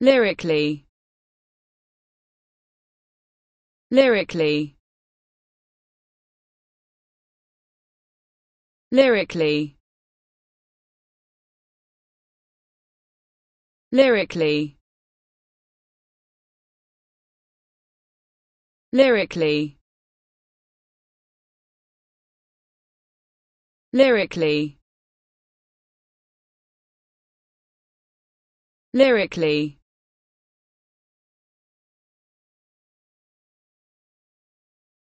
lyrically. Lyrically. Lyrically. Lyrically. Lyrically. Lyrically. Lyrically.